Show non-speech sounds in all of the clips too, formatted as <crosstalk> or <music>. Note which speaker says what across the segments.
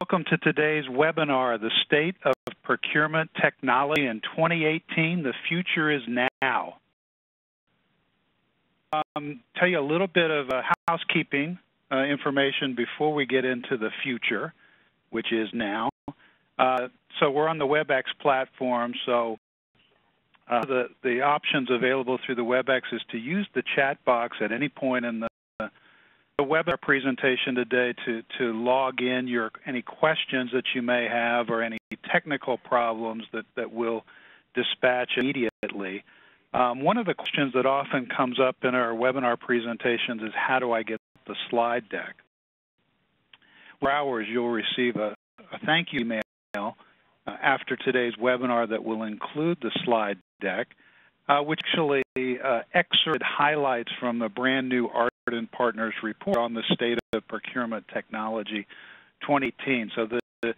Speaker 1: welcome to today's webinar, The State of Procurement Technology in 2018, The Future is Now. Um, tell you a little bit of uh, housekeeping uh, information before we get into the future, which is now. Uh, so we're on the WebEx platform, so uh, the, the options available through the WebEx is to use the chat box at any point in the, the webinar presentation today to, to log in your any questions that you may have or any technical problems that, that we'll dispatch immediately. Um, one of the questions that often comes up in our webinar presentations is how do I get the slide deck? For hours, you'll receive a, a thank you email uh, after today's webinar that will include the slide deck, uh, which actually uh, excerpted highlights from the brand new Ardent Partners report on the state of procurement technology 2018. So the, the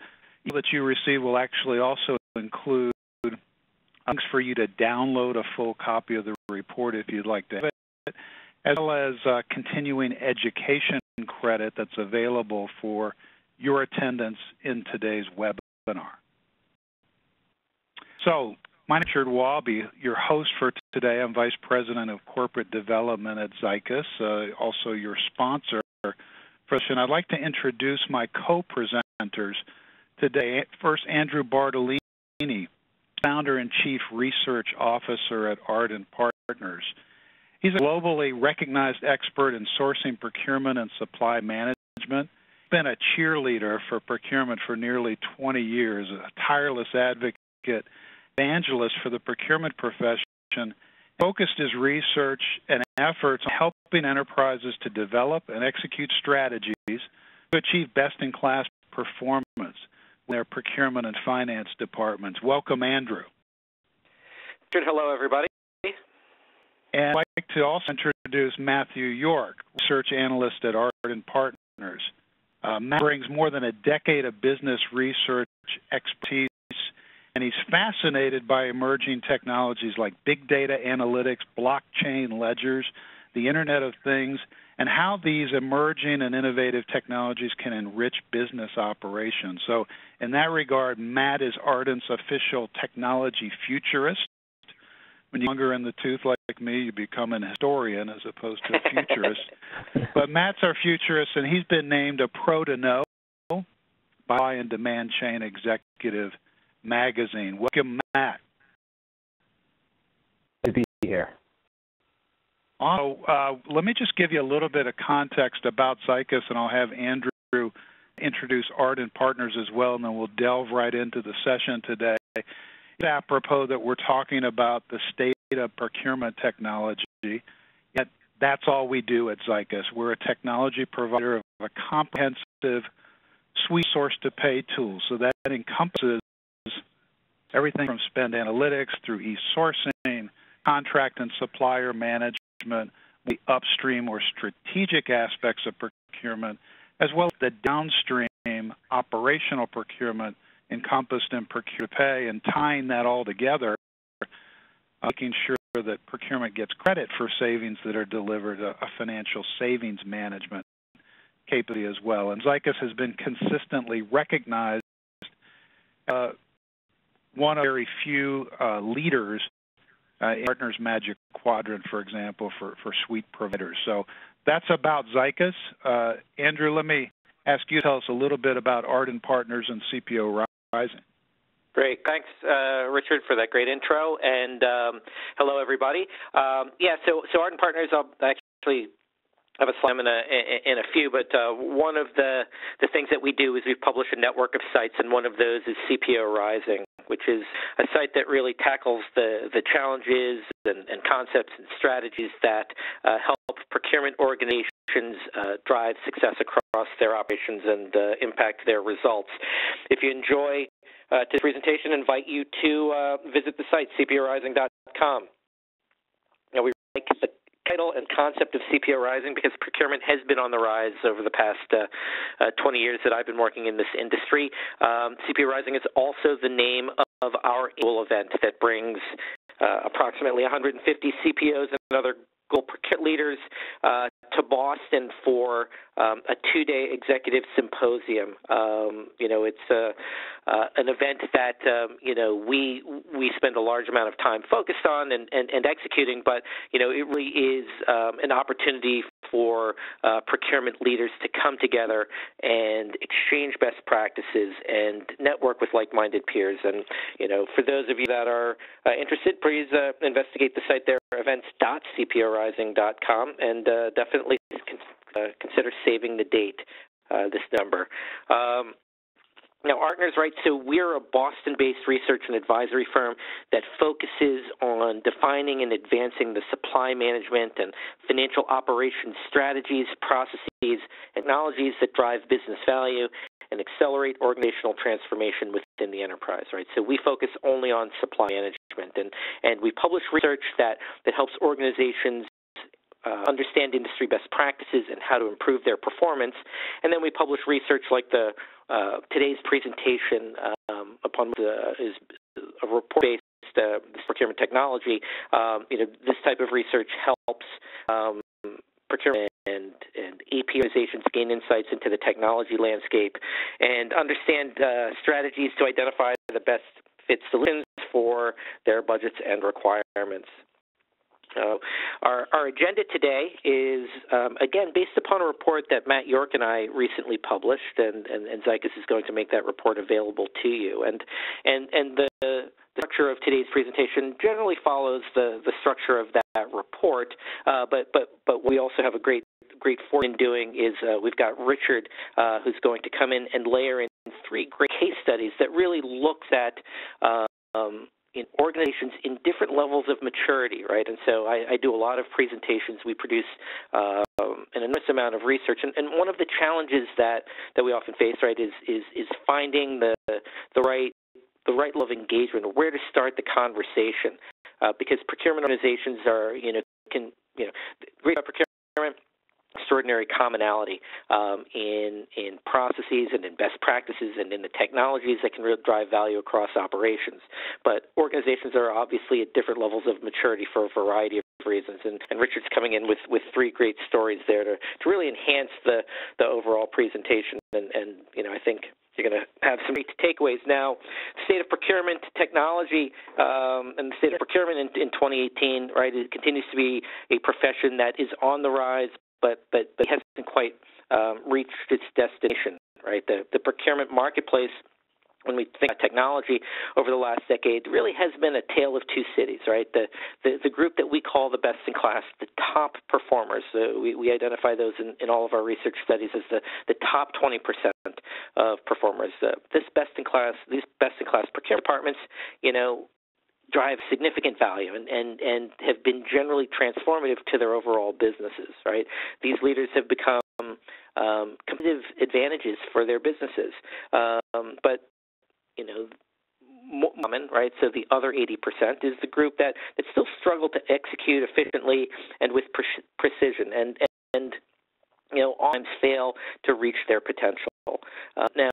Speaker 1: that you receive will actually also include links for you to download a full copy of the report if you'd like to have it, as well as uh, continuing education credit that's available for your attendance in today's webinar. So, my name is Richard Walby, your host for today. I'm Vice President of Corporate Development at Zycus, uh, also your sponsor. And I'd like to introduce my co-presenters today. First, Andrew Bartolini, founder and chief research officer at Ardent Partners. He's a globally recognized expert in sourcing, procurement, and supply management. He's been a cheerleader for procurement for nearly 20 years, a tireless advocate, evangelist for the procurement profession, focused his research and efforts on helping enterprises to develop and execute strategies to achieve best-in-class performance in their procurement and finance departments. Welcome, Andrew.
Speaker 2: Good. Hello, everybody.
Speaker 1: And I'd like to also introduce Matthew York, research analyst at Ardent Partners. Uh, Matt brings more than a decade of business research expertise, and he's fascinated by emerging technologies like big data analytics, blockchain ledgers, the Internet of Things, and how these emerging and innovative technologies can enrich business operations. So, in that regard, Matt is Ardent's official technology futurist. When you're younger in the tooth like me, you become an historian as opposed to a futurist. <laughs> but Matt's our futurist, and he's been named a pro to know by and demand chain executive magazine. Welcome, Matt.
Speaker 3: To be here.
Speaker 1: Also, uh, let me just give you a little bit of context about Zycus, and I'll have Andrew introduce Ardent Partners as well, and then we'll delve right into the session today. It's apropos that we're talking about the state of procurement technology. Yet that's all we do at Zycus. We're a technology provider of a comprehensive suite source-to-pay tool. So that encompasses everything from spend analytics through e-sourcing, contract and supplier management, the upstream or strategic aspects of procurement, as well as the downstream operational procurement encompassed in procure pay and tying that all together, uh, making sure that procurement gets credit for savings that are delivered, a, a financial savings management capability as well. And Zycus has been consistently recognized uh, one of very few uh, leaders uh, Gartner's Magic Quadrant, for example, for, for suite providers. So that's about Zycus. Uh, Andrew, let me ask you to tell us a little bit about Ardent Partners and CPO Rising.
Speaker 2: Great. Thanks, uh, Richard, for that great intro. And um, hello, everybody. Um, yeah, so, so Ardent Partners, I'll actually have a slam in a in a few, but uh, one of the the things that we do is we publish a network of sites, and one of those is CPO Rising, which is a site that really tackles the the challenges and, and concepts and strategies that uh, help procurement organizations uh, drive success across their operations and uh, impact their results. If you enjoy uh, this presentation, invite you to uh, visit the site cporising.com. Now we like the title and concept of CPO Rising because procurement has been on the rise over the past uh, uh, 20 years that I've been working in this industry. Um, CPO Rising is also the name of our annual event that brings uh, approximately 150 CPOs and other global procurement leaders uh, to Boston for um, a two-day executive symposium. Um, you know, it's a, uh, an event that um, you know we we spend a large amount of time focused on and, and, and executing, but you know it really is um, an opportunity for uh, procurement leaders to come together and exchange best practices and network with like-minded peers. And you know, for those of you that are uh, interested, please uh, investigate the site there, events.cporising.com, and uh, definitely uh, consider saving the date, uh, this number. Um, now, Artner's right. So we're a Boston-based research and advisory firm that focuses on defining and advancing the supply management and financial operations strategies, processes, technologies that drive business value and accelerate organizational transformation within the enterprise. Right. So we focus only on supply management, and and we publish research that that helps organizations uh, understand industry best practices and how to improve their performance. And then we publish research like the uh, today's presentation um, upon the, is a report-based uh, procurement technology. Um, you know, this type of research helps um, procurement and, and AP organizations gain insights into the technology landscape and understand uh, strategies to identify the best fit solutions for their budgets and requirements. Uh, our, our agenda today is, um, again, based upon a report that Matt York and I recently published, and, and, and Zycus is going to make that report available to you. And, and, and the, the structure of today's presentation generally follows the, the structure of that report, uh, but, but, but we also have a great great fortune in doing is uh, we've got Richard uh, who's going to come in and layer in three great case studies that really looks at um, in organizations in different levels of maturity, right? And so I, I do a lot of presentations. We produce uh, an enormous amount of research, and, and one of the challenges that, that we often face, right, is is is finding the the right the right level of engagement, or where to start the conversation, uh, because procurement organizations are, you know, can you know, great procurement extraordinary commonality um, in in processes and in best practices and in the technologies that can really drive value across operations. But organizations are obviously at different levels of maturity for a variety of reasons. And, and Richard's coming in with, with three great stories there to, to really enhance the, the overall presentation. And, and you know, I think you're going to have some great takeaways. Now, state of procurement technology um, and the state of procurement in, in 2018, right, it continues to be a profession that is on the rise, but but but hasn't quite um, reached its destination. Right, the the procurement marketplace when we think about technology over the last decade really has been a tale of two cities, right? The the, the group that we call the best in class, the top performers. Uh, we, we identify those in, in all of our research studies as the, the top 20% of performers. Uh, this best in class, these best in class procurement departments, you know, drive significant value and, and, and have been generally transformative to their overall businesses, right? These leaders have become um, competitive advantages for their businesses. Um, but, you know, common, right? So the other 80% is the group that, that still struggle to execute efficiently and with pre- precision and, and, you know, oftentimes fail to reach their potential. Uh, now,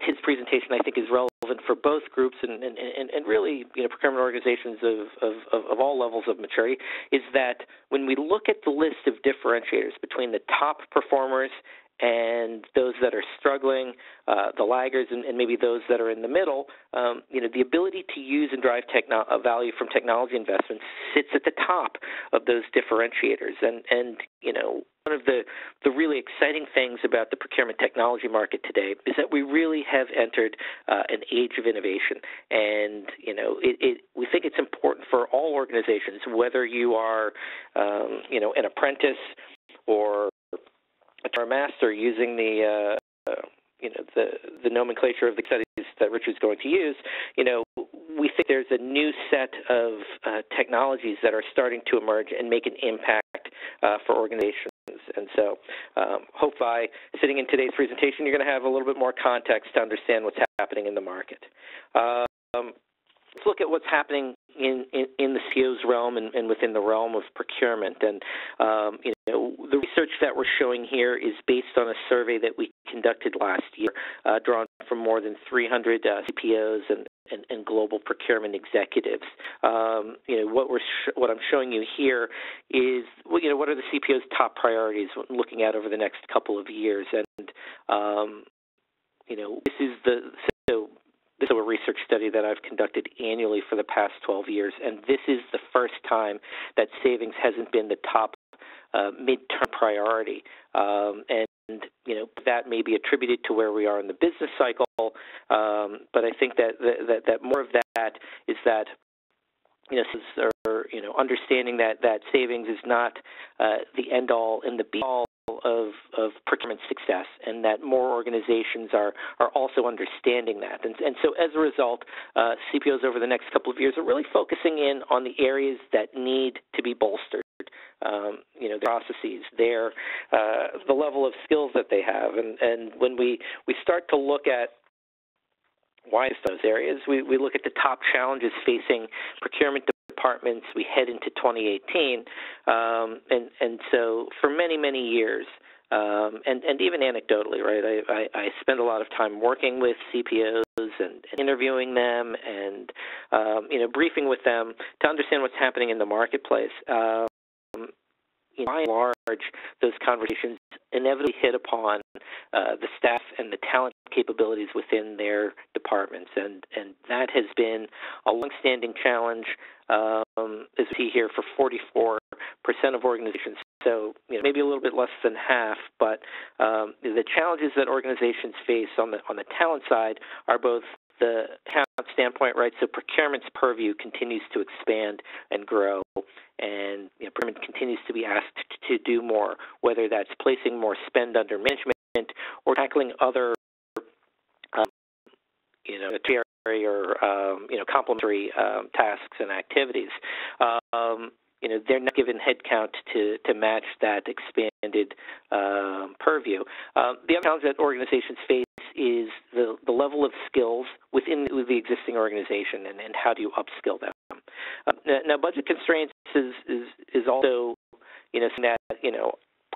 Speaker 2: his presentation, I think, is relevant for both groups and, and, and, and really, you know, procurement organizations of, of, of all levels of maturity, is that when we look at the list of differentiators between the top performers and those that are struggling, uh, the laggers, and, and, maybe those that are in the middle, um, you know, the ability to use and drive techno- uh, value from technology investments sits at the top of those differentiators. And, and you know, one of the, the really exciting things about the procurement technology market today is that we really have entered uh, an age of innovation. And, you know, it, it, we think it's important for all organizations, whether you are, um, you know, an apprentice or a master using the uh, you know the the nomenclature of the studies that Richard's going to use, you know, we think there's a new set of uh, technologies that are starting to emerge and make an impact uh, for organizations. And so, um, hope by sitting in today's presentation, you're going to have a little bit more context to understand what's happening in the market. Um, let's look at what's happening in, in, in the CEO's realm and, and, within the realm of procurement. And um, you know, research that we're showing here is based on a survey that we conducted last year, uh, drawn from more than 300 uh, CPOs and, and, and, global procurement executives. Um, you know what we're what I'm showing you here is you know what are the CPO's top priorities looking at over the next couple of years, and um, you know this is the so this is a research study that I've conducted annually for the past 12 years, and this is the first time that savings hasn't been the top uh, midterm priority. Um, and you know that may be attributed to where we are in the business cycle, um, but I think that, that that more of that is that you know, or, you know, understanding that that savings is not uh, the end all and the be all of, of procurement success, and that more organizations are, are also understanding that. And, and so, as a result, uh, CPOs over the next couple of years are really focusing in on the areas that need to be bolstered. Um, you know, the processes, their uh, the level of skills that they have, and and when we we start to look at why it's those areas, we, we look at the top challenges facing procurement departments. We head into 2018, um, and and so for many many years. Um, and, and even anecdotally, right? I, I, I spend a lot of time working with CPOs and, and interviewing them, and um, you know, briefing with them to understand what's happening in the marketplace. Um, by and large, those conversations inevitably hit upon uh, the staff and the talent capabilities within their departments, and and that has been a longstanding challenge. Um, as we see here, for 44 percent of organizations, so you know, maybe a little bit less than half, but um, the challenges that organizations face on the on the talent side are both the talent standpoint, right? So procurement's purview continues to expand and grow, and you know, continues to be asked to do more, whether that's placing more spend under management or tackling other, um, you know, or um, you know complementary um, tasks and activities. Um, you know they're not given headcount to to match that expanded um, purview. Um, the other challenge that organizations face is the the level of skills within the existing organization, and, and how do you upskill them? Uh, now, budget constraints is is is also you know something that you know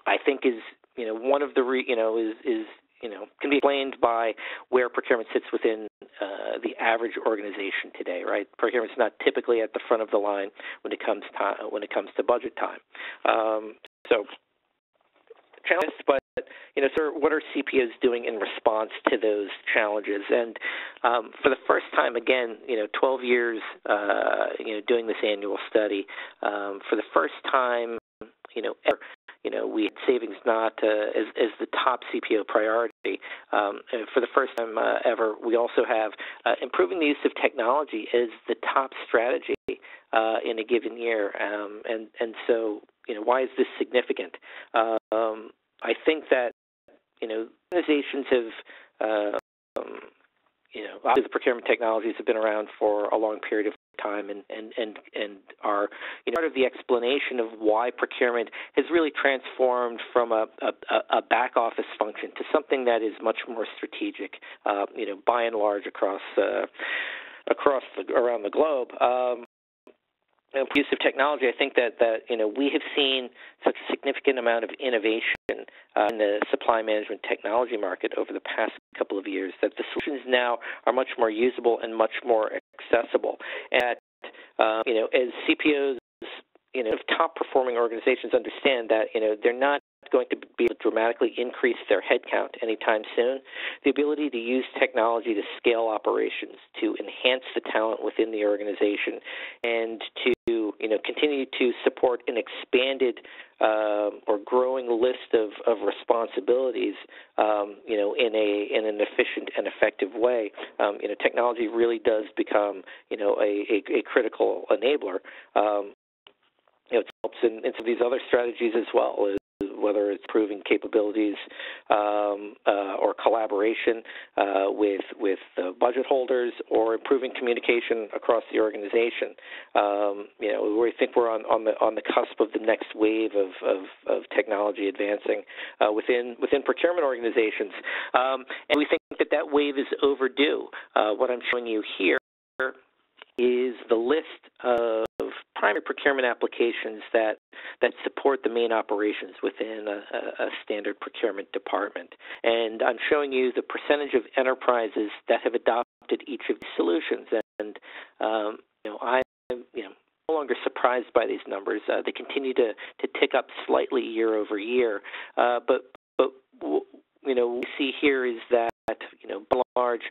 Speaker 2: I think is you know one of the re, you know is is you know can be explained by where procurement sits within uh, the average organization today, right? Procurement's not typically at the front of the line when it comes to when it comes to budget time. Um, so challenges, but you know, sir, what are CPOs doing in response to those challenges? And um, for the first time, again, you know, 12 years, uh, you know, doing this annual study, um, for the first time, you know, ever, you know, we had savings not uh, as, as the top CPO priority. Um, for the first time uh, ever, we also have uh, improving the use of technology as the top strategy uh, in a given year. Um, and and so, you know, why is this significant? Um, I think that you know organizations have. Uh, um, you know, obviously the procurement technologies have been around for a long period of time and, and, and, and are you know, part of the explanation of why procurement has really transformed from a, a, a back office function to something that is much more strategic, uh, you know, by and large across uh, across the, around the globe. Um, use of technology, I think that that you know we have seen such a significant amount of innovation uh, in the supply management technology market over the past couple of years that the solutions now are much more usable and much more accessible. And uh, you know, as CPOs, you know, top performing organizations understand that you know they're not going to be able to dramatically increase their headcount anytime soon. The ability to use technology to scale operations, to enhance the talent within the organization, and to you know continue to support an expanded um, or growing list of, of responsibilities, um, you know, in a in an efficient and effective way. Um, you know, technology really does become, you know, a, a, a critical enabler. Um, you know, it helps in, in some of these other strategies as well whether it's proving capabilities um, uh, or collaboration uh, with with budget holders or improving communication across the organization. Um, you know, we think we're on, on the on the cusp of the next wave of of, of technology advancing uh, within within procurement organizations, um, and we think that that wave is overdue. Uh, what I'm showing you here is the list of primary procurement applications that that support the main operations within a, a, standard procurement department. And I'm showing you the percentage of enterprises that have adopted each of these solutions. And um, you know, I'm you know no longer surprised by these numbers. Uh, they continue to to tick up slightly year over year. Uh, but but you know, what we see here is that you know, by large,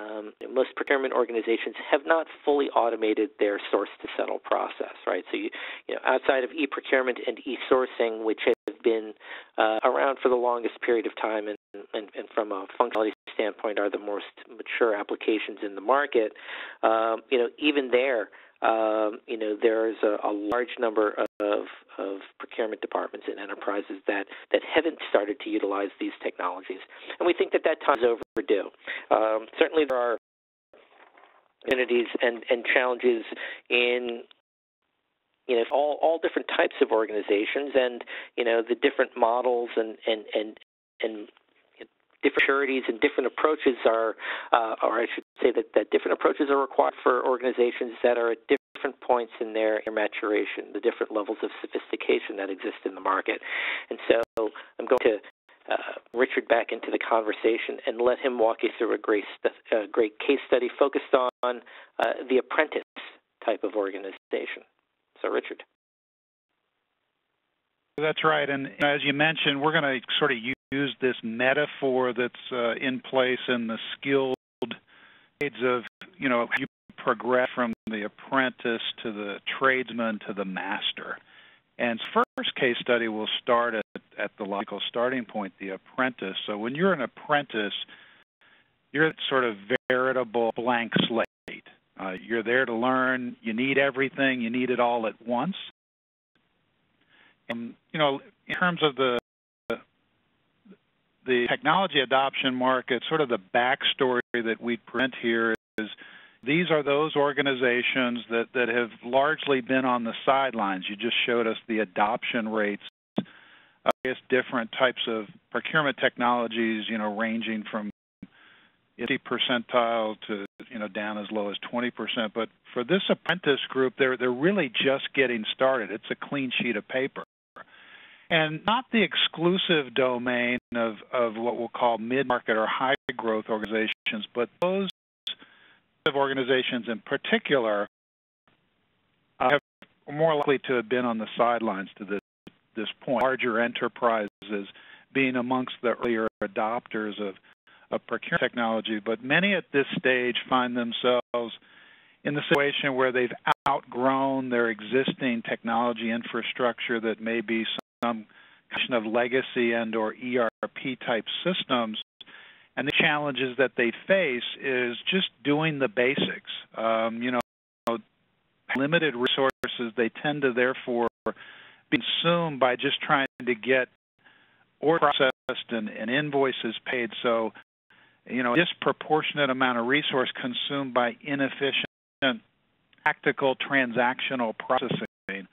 Speaker 2: um, most procurement organizations have not fully automated their source to settle process, right? So, you, you know, outside of e-procurement and e-sourcing, which have been uh, around for the longest period of time, and, and, and, from a functionality standpoint, are the most mature applications in the market. Um, you know, even there, um, you know, there's a, a large number of, of procurement departments and enterprises that, that haven't started to utilize these technologies. And we think that that time is overdue. Um, certainly, there are entities and, and challenges in you know all all different types of organizations and you know the different models and and and and different and different approaches are, uh, or I should say that, that different approaches are required for organizations that are at different points in their, maturation, the different levels of sophistication that exist in the market. And so I'm going to uh, Richard back into the conversation and let him walk you through a great, uh, great case study focused on uh, the apprentice type of organization. So, Richard.
Speaker 1: That's right. And as you mentioned, we're going to sort of use this metaphor that's uh, in place in the skilled trades of, you know, you progress from the apprentice to the tradesman to the master. And first case study will start at, at the logical starting point, the apprentice. So when you're an apprentice, you're sort of veritable blank slate. Uh, you're there to learn. You need everything. You need it all at once. And you know, in terms of the the technology adoption market, sort of the backstory that we present here is these are those organizations that, that have largely been on the sidelines. You just showed us the adoption rates of different types of procurement technologies, you know, ranging from 50 percentile to you know down as low as 20 percent. But for this apprentice group, they're they're really just getting started. It's a clean sheet of paper and not the exclusive domain of, of what we'll call mid-market or high-growth organizations, but those organizations in particular uh, have more likely to have been on the sidelines to this, this point. Larger enterprises being amongst the earlier adopters of, of procurement technology, but many at this stage find themselves in the situation where they've outgrown their existing technology infrastructure that may be some kind of legacy and or ERP type systems. And the challenges that they face is just doing the basics. Um, you know, limited resources, they tend to therefore be consumed by just trying to get orders processed and, and invoices paid. So, you know, a disproportionate amount of resource consumed by inefficient, tactical transactional processing.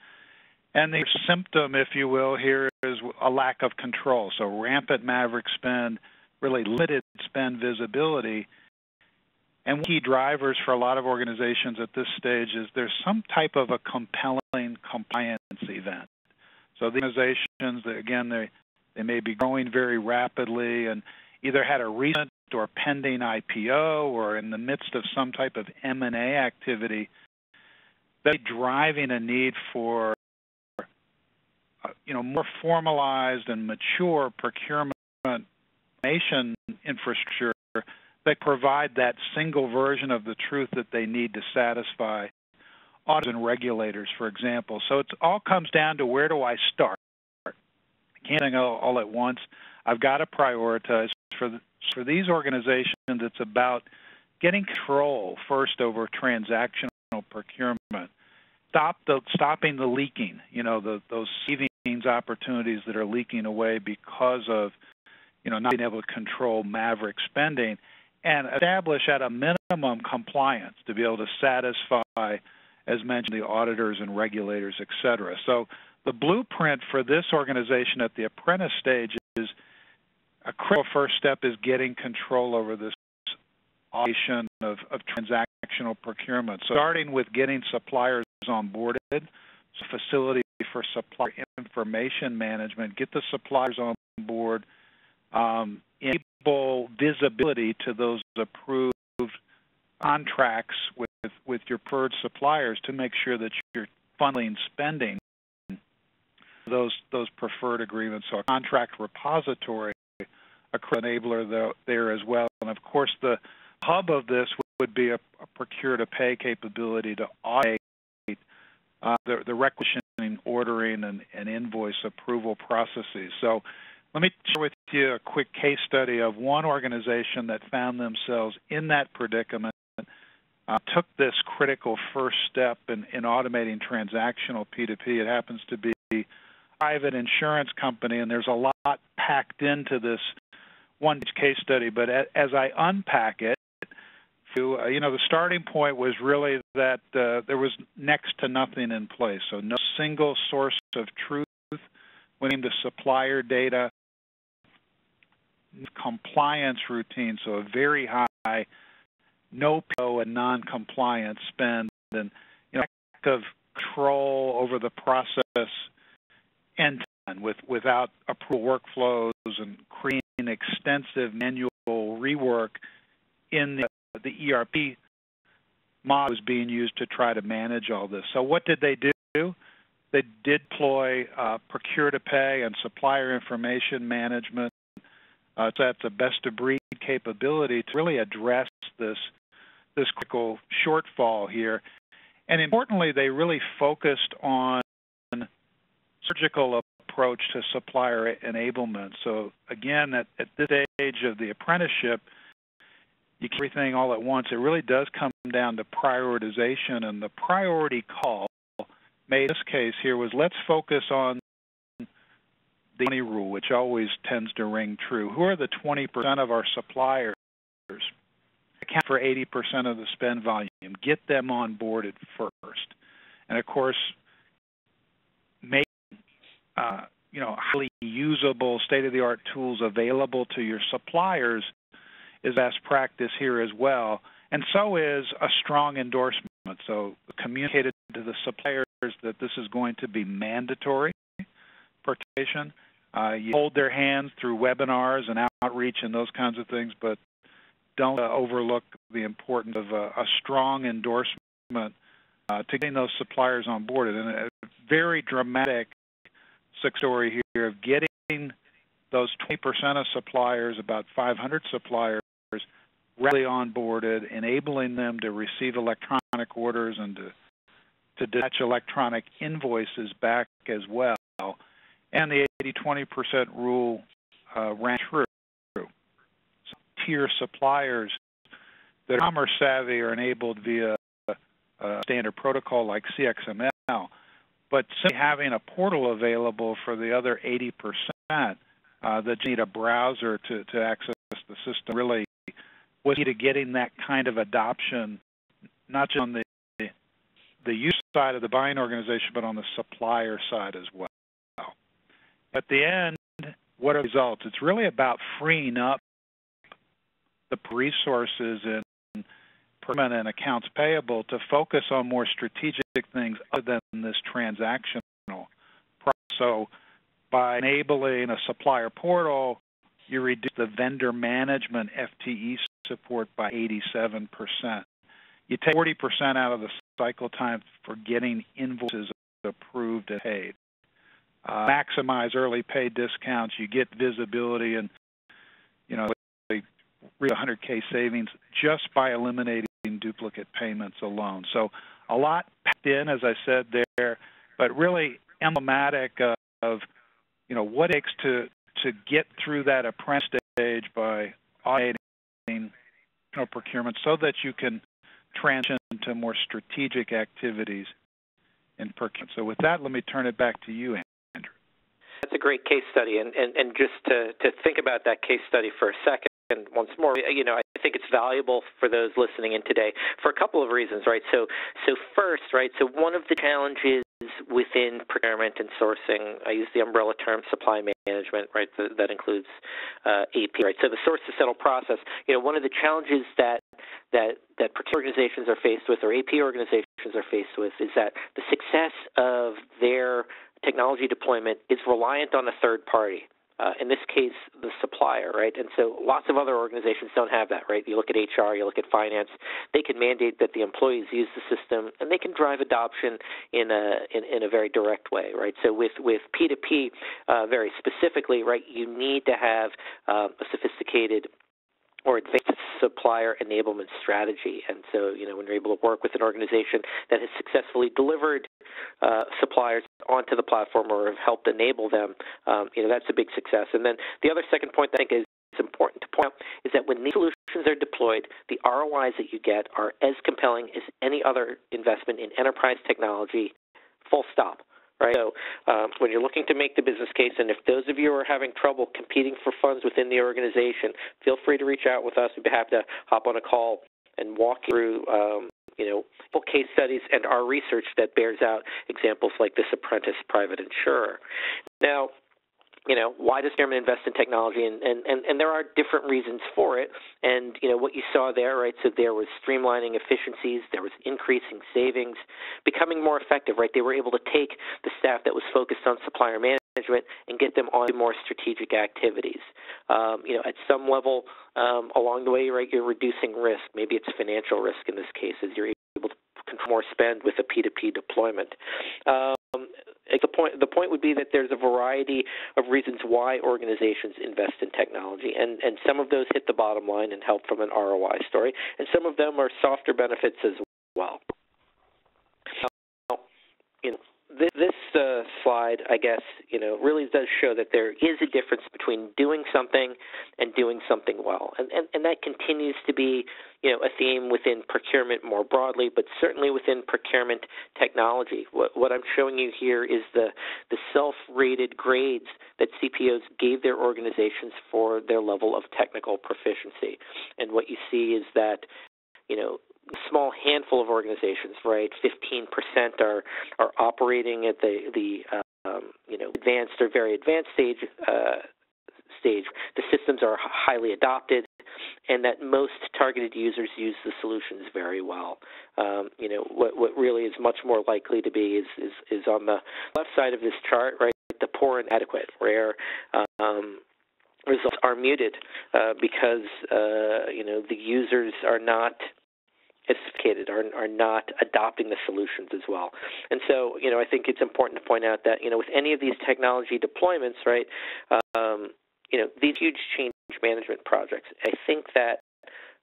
Speaker 1: And the symptom, if you will, here is a lack of control. So rampant maverick spend, really limited spend visibility. And key drivers for a lot of organizations at this stage is there's some type of a compelling compliance event. So the organizations, again, they they may be growing very rapidly and either had a recent or pending IPO or in the midst of some type of M&A activity, they driving a need for Uh, you know, more formalized and mature procurement nation infrastructure that provide that single version of the truth that they need to satisfy auditors and regulators, for example. So it all comes down to where do I start? I can't go all at once. I've got to prioritize. For the, for these organizations, it's about getting control first over transactional procurement stop the stopping the leaking. You know, the, those savings opportunities that are leaking away because of you know not being able to control maverick spending, and establish at a minimum compliance to be able to satisfy, as mentioned, the auditors and regulators, et cetera. So the blueprint for this organization at the apprentice stage is a critical first step is getting control over this automation of, of transactional procurement. So starting with getting suppliers onboarded, facility for supplier information management, get the suppliers on board, um, enable visibility to those approved contracts with, with your preferred suppliers to make sure that you're funneling spending those those preferred agreements. So a contract repository, a enabler there as well. And of course, the hub of this would be a, a procure to pay capability to automate uh, the, the requisitioning, ordering, and, and invoice approval processes. So let me share with you a quick case study of one organization that found themselves in that predicament, uh, took this critical first step in, in automating transactional P2P. It happens to be a private insurance company, and there's a lot packed into this one case study. But as I unpack it, uh, you know, the starting point was really that uh, there was next to nothing in place. So no single source of truth when it came to supplier data, compliance routine, so a very high no PO and non-compliance spend, and you know, lack of control over the process end with without approval workflows and creating extensive manual rework in the the ERP model was being used to try to manage all this. So what did they do? They did deploy uh, procure to pay and supplier information management. Uh, so that's a best of breed capability to really address this this critical shortfall here. And importantly, they really focused on surgical approach to supplier enablement. So again, at, at this stage of the apprenticeship, you can everything all at once. It really does come down to prioritization, and the priority call made in this case here was let's focus on the 20 rule, which always tends to ring true. Who are the 20% of our suppliers? Account for 80% of the spend volume. Get them on onboarded first. And of course, make uh, you know highly usable, state-of-the-art tools available to your suppliers is best practice here as well. And so is a strong endorsement. So communicated to the suppliers that this is going to be mandatory participation. Uh, you hold their hands through webinars and outreach and those kinds of things, but don't uh, overlook the importance of a, a strong endorsement uh, to getting those suppliers on board. And a very dramatic story here of getting those 20% of suppliers, about 500 suppliers, rapidly onboarded, enabling them to receive electronic orders and to to dispatch electronic invoices back as well. And the 80-20% rule uh, ran true. tier suppliers that are commerce savvy are enabled via a standard protocol like cXML, but simply having a portal available for the other 80% uh, that need a browser to, to access the system really was key to getting that kind of adoption, not just on the the use side of the buying organization, but on the supplier side as well. At the end, what are the results? It's really about freeing up the resources in permanent and accounts payable to focus on more strategic things other than this transactional. process. So by enabling a supplier portal, you reduce the vendor management FTE support by 87%. You take 40% out of the cycle time for getting invoices approved and paid. Uh, maximize early pay discounts. You get visibility and, you know, 100K savings just by eliminating duplicate payments alone. So a lot packed in, as I said there, but really emblematic of, of you know, what it takes to, to get through that apprentice stage by automating procurement so that you can transition to more strategic activities in procurement. So with that, let me turn it back to you, Andrew.
Speaker 2: That's a great case study, and, and, and just to, to think about that case study for a second, and once more, you know, I think it's valuable for those listening in today for a couple of reasons, right? So, so first, right, so one of the challenges within procurement and sourcing, I use the umbrella term supply management, right? So that includes uh, AP, right? So the source to settle process. You know, one of the challenges that that that procurement organizations are faced with, or AP organizations are faced with is that the success of their technology deployment is reliant on a third party. Uh, in this case, the supplier, right? And so lots of other organizations don't have that, right? You look at HR, you look at finance, they can mandate that the employees use the system, and they can drive adoption in a in, in a very direct way, right? So with with P2P, uh, very specifically, right, you need to have uh, a sophisticated or advanced supplier enablement strategy. And so, you know, when you're able to work with an organization that has successfully delivered uh, suppliers onto the platform or have helped enable them, um, you know, that's a big success. And then the other second point I think is it's important to point out is that when these solutions are deployed, the ROIs that you get are as compelling as any other investment in enterprise technology, full stop right? So um, when you're looking to make the business case, and if those of you are having trouble competing for funds within the organization, feel free to reach out with us. We'd be happy to hop on a call and walk through. Um, you know, case studies and our research that bears out examples like this apprentice private insurer. Now, you know, why does Ehrman invest in technology? And, and, and, and there are different reasons for it. And, you know, what you saw there, right, so there was streamlining efficiencies, there was increasing savings, becoming more effective, right? They were able to take the staff that was focused on supplier management and get them on more strategic activities. Um, you know, at some level um, along the way, right, you're reducing risk. Maybe it's financial risk in this case, as you're able to control more spend with a P2P deployment. Um, the point the point would be that there's a variety of reasons why organizations invest in technology, and and some of those hit the bottom line and help from an ROI story, and some of them are softer benefits as well. You know, this, this uh, slide, I guess, you know, really does show that there is a difference between doing something and doing something well, and and, and that continues to be, you know, a theme within procurement more broadly, but certainly within procurement technology. What, what I'm showing you here is the the self-rated grades that CPOs gave their organizations for their level of technical proficiency, and what you see is that you know small handful of organizations, right? 15% are are operating at the the um, you know advanced or very advanced stage uh, stage. The systems are highly adopted, and that most targeted users use the solutions very well. Um, you know what what really is much more likely to be is is, is on the left side of this chart, right? The poor and adequate, rare. um, results are muted uh, because uh, you know the users are not sophisticated are are not adopting the solutions as well. And so, you know, I think it's important to point out that you know with any of these technology deployments, right, um, you know, these huge change management projects, I think that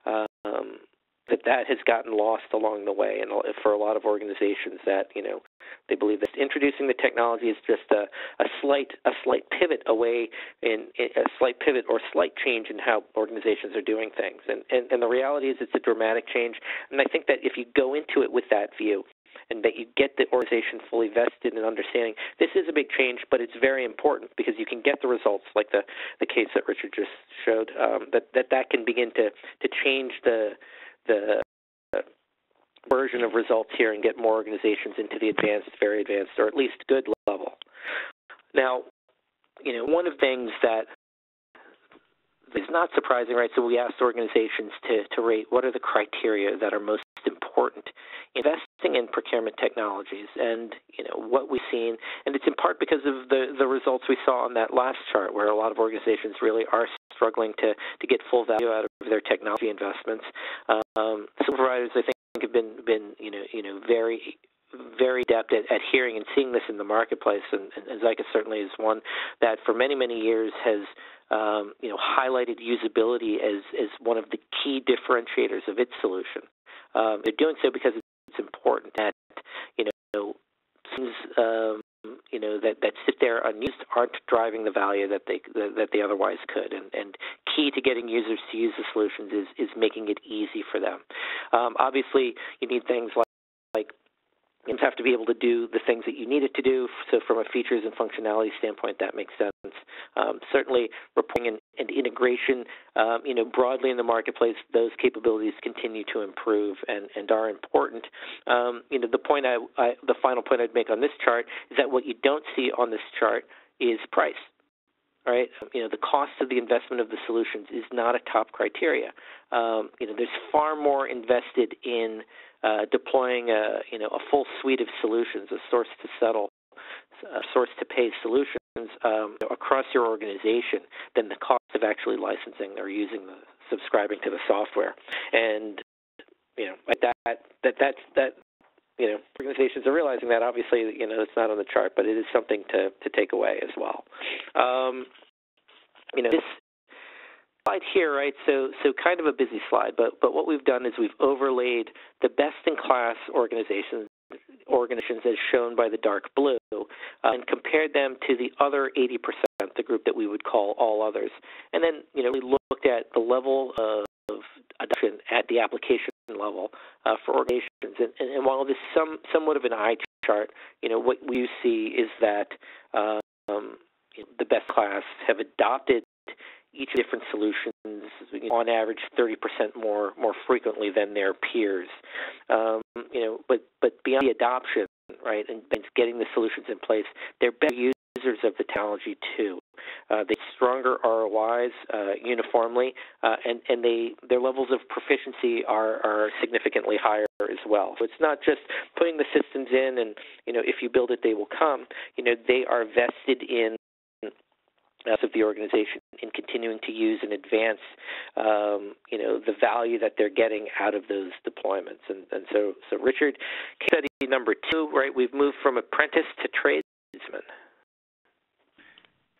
Speaker 2: um, that that has gotten lost along the way, and for a lot of organizations, that you know they believe that introducing the technology is just a, a slight a slight pivot away in, a slight pivot or slight change in how organizations are doing things, and, and and the reality is it's a dramatic change, and I think that if you go into it with that view, and that you get the organization fully vested in understanding this is a big change, but it's very important because you can get the results, like the the case that Richard just showed, um, that that that can begin to to change the the uh, version of results here and get more organizations into the advanced, very advanced, or at least good level. Now, you know, one of the things that is not surprising, right? So we asked organizations to, to rate what are the criteria that are most important investing in procurement technologies and you know what we've seen and it's in part because of the the results we saw on that last chart where a lot of organizations really are struggling to to get full value out of their technology investments. Um, some providers i think have been been you know you know very very adept at, at hearing and seeing this in the marketplace, and, and Zycus certainly is one that for many many years has um, you know highlighted usability as as one of the key differentiators of its solution. Um, they're doing so because it's important that you know things um, you know that that sit there unused aren't driving the value that they that they otherwise could. And and key to getting users to use the solutions is is making it easy for them um, obviously you need things like like you have to be able to do the things that you need it to do. So, from a features and functionality standpoint, that makes sense. Um, certainly, reporting and, and integration, um, you know, broadly in the marketplace, those capabilities continue to improve and, and are important. Um, you know, the point I, I, the final point I'd make on this chart is that what you don't see on this chart is price. Right, you know the cost of the investment of the solutions is not a top criteria. Um, you know, there's far more invested in uh, deploying a you know a full suite of solutions, a source to settle, a source to pay solutions um, across your organization than the cost of actually licensing or using the subscribing to the software. And you know that that that's that you know organizations are realizing that obviously you know it's not on the chart, but it is something to to take away as well. Um, you know this slide here, right? So, so kind of a busy slide, but but what we've done is we've overlaid the best-in-class organizations organizations as shown by the dark blue, uh, and compared them to the other 80%, the group that we would call all others, and then you know we looked at the level of, adoption at the application level uh, for organizations, and, and, and, while this is some somewhat of an eye chart, you know what we see is that um, the best class have adopted each different solutions on average 30% more more frequently than their peers. Um, you know, but but beyond the adoption, right, and, and getting the solutions in place, they're better users of the technology too. Uh, they stronger ROIs uh, uniformly, uh, and and they their levels of proficiency are are significantly higher as well. So it's not just putting the systems in, and you know if you build it, they will come. You know they are vested in of the organization in continuing to use and advance, um, you know, the value that they're getting out of those deployments. And, and so, so Richard, study number two, right? We've moved from apprentice to tradesman.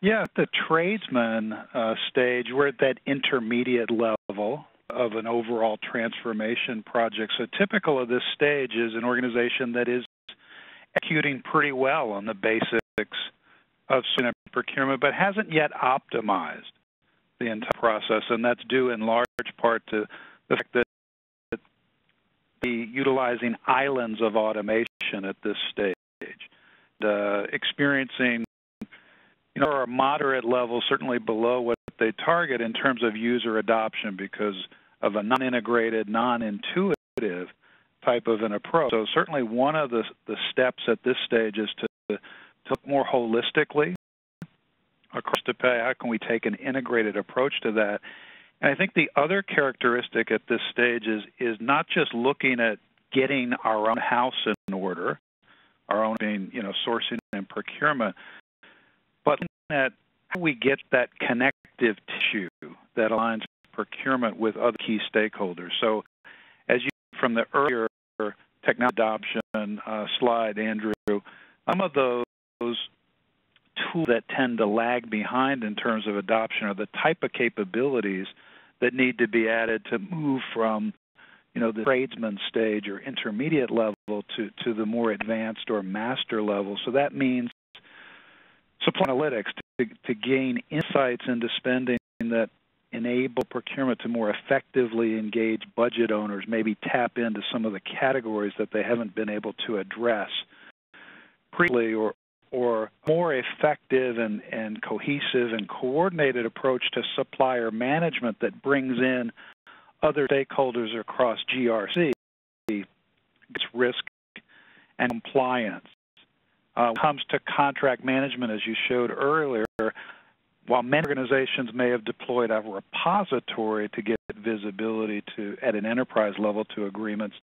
Speaker 1: Yeah, the tradesman uh, stage, we're at that intermediate level of an overall transformation project. So typical of this stage is an organization that is executing pretty well on the basics of procurement, but hasn't yet optimized the entire process, and that's due in large part to the fact that the utilizing islands of automation at this stage, uh, experiencing you know, a moderate level, certainly below what they target in terms of user adoption because of a non-integrated, non-intuitive type of an approach. So certainly one of the, the steps at this stage is to, to look more holistically across to pay? How can we take an integrated approach to that? And I think the other characteristic at this stage is is not just looking at getting our own house in order, our own being you know sourcing and procurement, but at how we get that connective tissue that aligns procurement with other key stakeholders. So, as you from the earlier technology adoption uh, slide, Andrew, some of those tools that tend to lag behind in terms of adoption are the type of capabilities that need to be added to move from you know the tradesman stage or intermediate level to to the more advanced or master level so that means supply analytics to, to gain insights into spending that enable procurement to more effectively engage budget owners maybe tap into some of the categories that they haven't been able to address previously or or more effective and, and cohesive and coordinated approach to supplier management that brings in other stakeholders across GRC, risk and compliance. Uh, when it comes to contract management, as you showed earlier, while many organizations may have deployed a repository to get visibility to at an enterprise level to agreements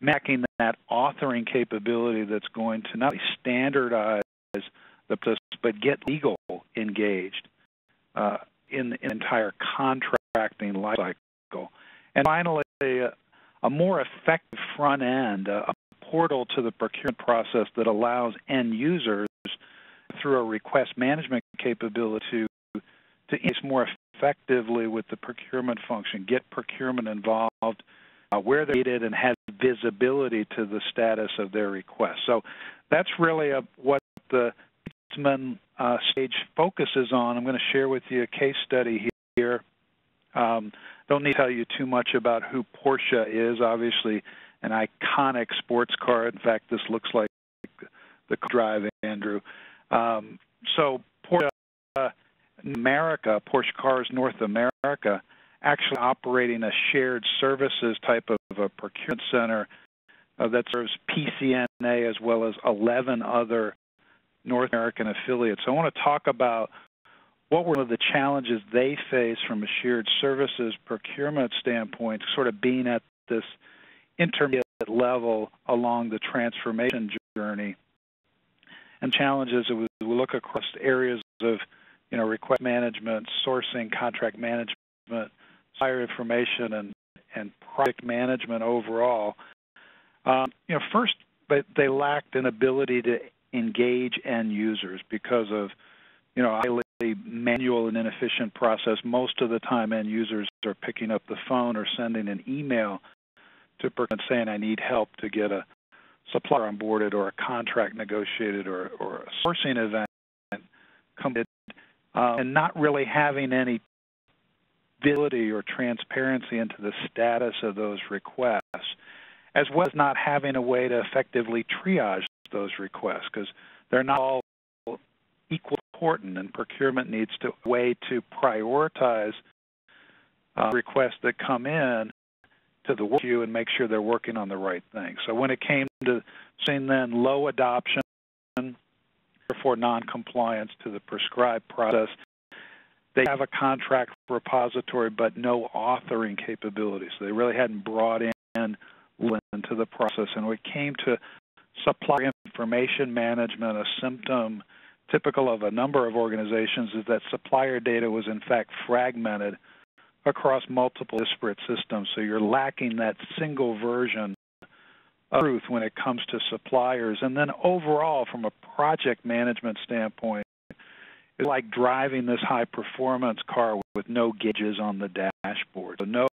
Speaker 1: making that authoring capability that's going to not only standardize the process, but get legal engaged uh, in the entire contracting lifecycle. And finally, a, a more effective front end, a, a portal to the procurement process that allows end users through a request management capability to to engage more effectively with the procurement function, get procurement involved uh, where they're needed, and have visibility to the status of their request. So that's really a, what the tradesman uh, stage focuses on. I'm going to share with you a case study here. Um, don't need to tell you too much about who Porsche is. Obviously, an iconic sports car. In fact, this looks like the drive, Andrew. Um, so Porsche uh, America, Porsche Cars North America, actually operating a shared services type of a procurement center uh, that serves PCNA as well as 11 other North American affiliates. So I want to talk about what were the challenges they face from a shared services procurement standpoint, sort of being at this intermediate level along the transformation journey. And challenges we look across areas of you know request management, sourcing, contract management, supplier information, and and project management overall. Um, you know, first, but they lacked an ability to engage end users because of you know highly manual and inefficient process. Most of the time, end users are picking up the phone or sending an email to person saying, "I need help to get a supplier onboarded or a contract negotiated or, or a sourcing event committed, uh, and not really having any visibility or transparency into the status of those requests, as well as not having a way to effectively triage those requests because they're not all equally important, and procurement needs to a way to prioritize uh, requests that come in to the work queue and make sure they're working on the right thing. So when it came to seeing then low adoption, therefore non-compliance to the prescribed process, they have a contract repository but no authoring capabilities. So they really hadn't brought in into the process. And when it came to supplier information management, a symptom typical of a number of organizations is that supplier data was in fact fragmented across multiple disparate systems. So you're lacking that single version of truth when it comes to suppliers. And then overall, from a project management standpoint, it's like driving this high performance car with no gauges on the dashboard. So no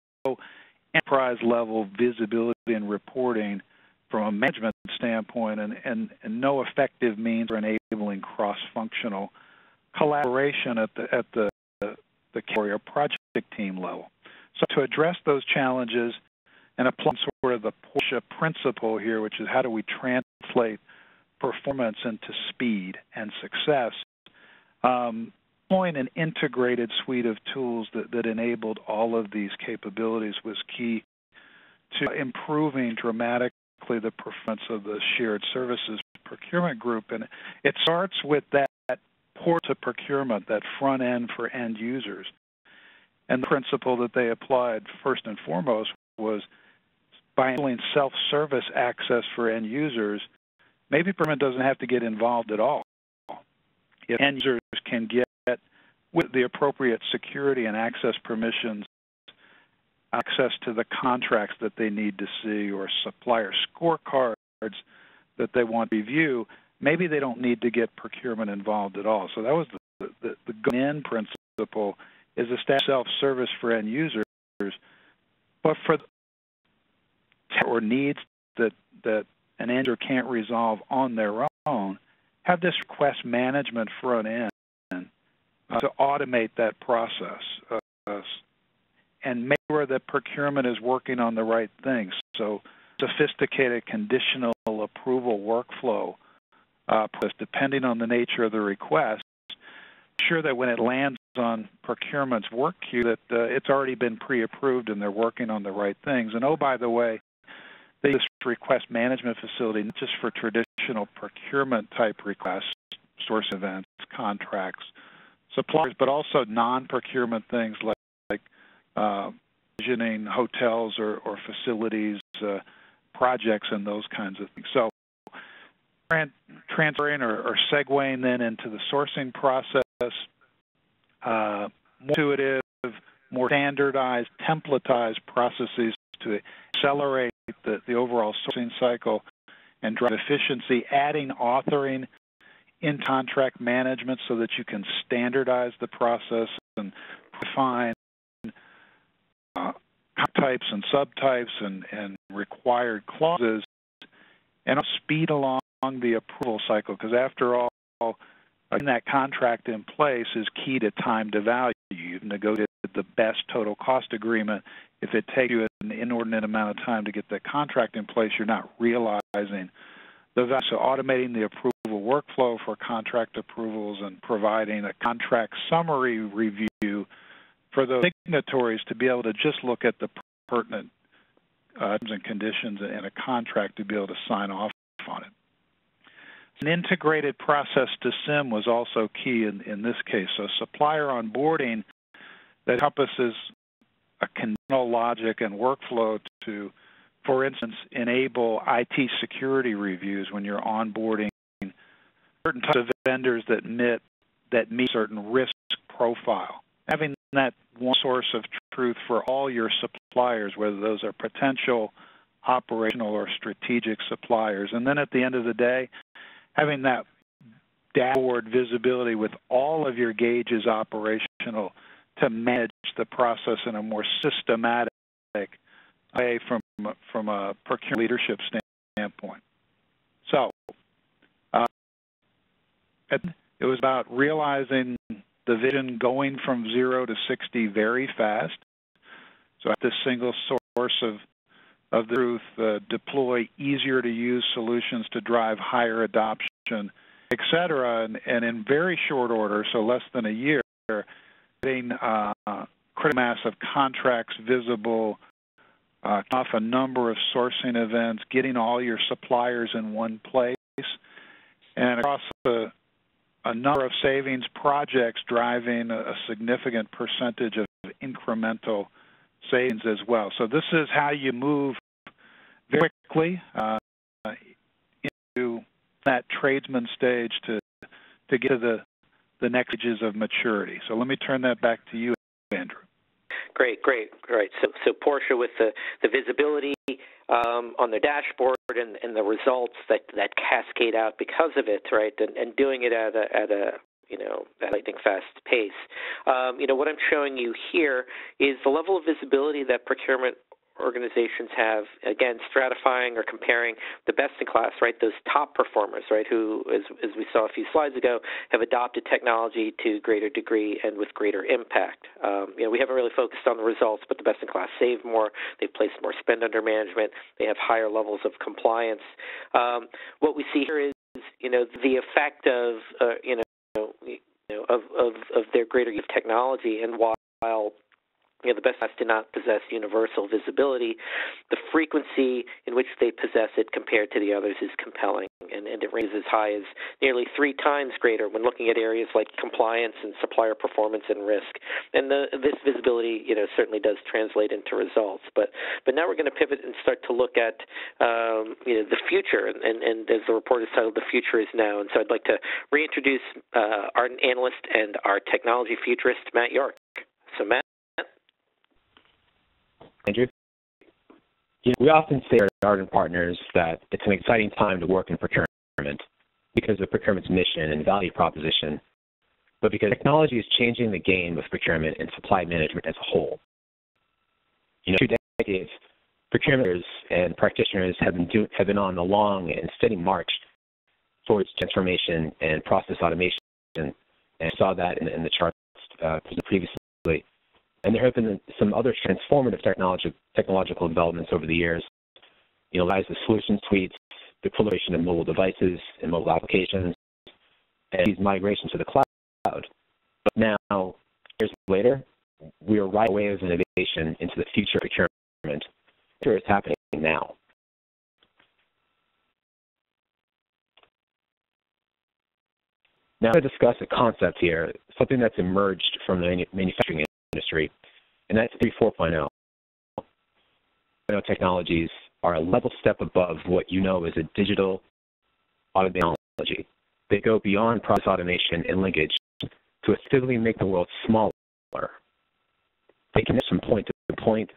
Speaker 1: enterprise level visibility and reporting from a management standpoint and, and, and no effective means for enabling cross functional collaboration at the at the the carrier project team level. So to address those challenges and apply sort of the Porsche principle here, which is how do we translate performance into speed and success, um, deploying an integrated suite of tools that, that enabled all of these capabilities was key to improving dramatically the performance of the shared services procurement group. And it starts with that port to procurement, that front end for end users. And the principle that they applied first and foremost was by enabling self-service access for end users, maybe procurement doesn't have to get involved at all. If end users can get with the appropriate security and access permissions access to the contracts that they need to see or supplier scorecards that they want to review, maybe they don't need to get procurement involved at all. So that was the, the, the in principle is establish self-service for end users, but for or needs that that an end user can't resolve on their own, have this request management front end uh, to automate that process uh, and make sure that procurement is working on the right things. So sophisticated conditional approval workflow uh, depending on the nature of the request, sure that when it lands on procurement's work queue that uh, it's already been pre-approved and they're working on the right things. And oh, by the way, they use request management facility not just for traditional procurement type requests, source events, contracts, suppliers, but also non-procurement things like, like uh, visioning hotels or, or facilities, uh, projects, and those kinds of things. So transferring or, or segueing then into the sourcing process, uh, more intuitive, more standardized, templatized processes to accelerate the, the overall sourcing cycle and drive efficiency, adding authoring in contract management so that you can standardize the process and define uh, types and subtypes and, and required clauses and speed along the approval cycle. Because after all getting that contract in place is key to time to value. You've negotiated the best total cost agreement. If it takes you an inordinate amount of time to get that contract in place, you're not realizing the value. So automating the approval workflow for contract approvals and providing a contract summary review for those signatories to be able to just look at the pertinent uh, terms and conditions in a contract to be able to sign off on it. An integrated process to SIM was also key in, in this case. So supplier onboarding that encompasses a conditional logic and workflow to for instance, enable IT security reviews when you're onboarding certain types of vendors that meet that meet certain risk profile. Having that one source of truth for all your suppliers, whether those are potential, operational, or strategic suppliers. And then at the end of the day, having that dashboard visibility with all of your gauges operational to manage the process in a more systematic way from from a procurement leadership standpoint. So uh, it was about realizing the vision going from zero to 60 very fast. So at this single source of of the truth, uh, deploy easier to use solutions to drive higher adoption, et cetera, and, and in very short order, so less than a year, getting uh, critical mass of contracts visible, uh, off a number of sourcing events, getting all your suppliers in one place, and across a, a number of savings projects driving a, a significant percentage of incremental savings as well. So this is how you move very quickly uh, into that tradesman stage to to get to the the next stages of maturity. So let me turn that back to you, Andrew.
Speaker 2: Great, great, great. So, so Porsche, with the, the visibility um, on the dashboard and, and the results that, that cascade out because of it, right, and, and doing it at a, at a you know, at lightning fast pace. Um, you know, what I'm showing you here is the level of visibility that procurement organizations have again stratifying or comparing the best in class right those top performers right who as, as we saw a few slides ago have adopted technology to greater degree and with greater impact. Um, you know we haven't really focused on the results but the best in class save more. They've placed more spend under management. They have higher levels of compliance. Um, what we see here is you know the effect of uh, you know you know, of, of, of their greater use of technology. And while you know, the best do not possess universal visibility. The frequency in which they possess it compared to the others is compelling, and, and it ranges as high as nearly three times greater when looking at areas like compliance and supplier performance and risk. And the, this visibility, you know, certainly does translate into results. But but now we're going to pivot and start to look at um, you know the future, and, and, and as the report is titled, "The Future Is Now." And so I'd like to reintroduce uh, our analyst and our technology futurist, Matt York. So Matt.
Speaker 3: Andrew? You know, we often say at Ardent Partners that it's an exciting time to work in procurement because of procurement's mission and value proposition, but because technology is changing the game of procurement and supply management as a whole. You know, two decades, procurementers and practitioners have been do, have been on a long and steady march towards transformation and process automation, and I saw that in, in the charts uh, previously. And there have been some other transformative technology, technological developments over the years. You know, rise of solution suites, the proliferation of mobile devices and mobile applications, and these migrations to the cloud. But now, years later, we are right away of innovation into the future procurement. Here it's happening now. Now, to discuss a concept here, something that's emerged from the manufacturing industry, and that's Industry 4.0. Technologies are a level step above what you know as a digital automation. They go beyond process automation and linkage to effectively make the world smaller. They connect from point to point.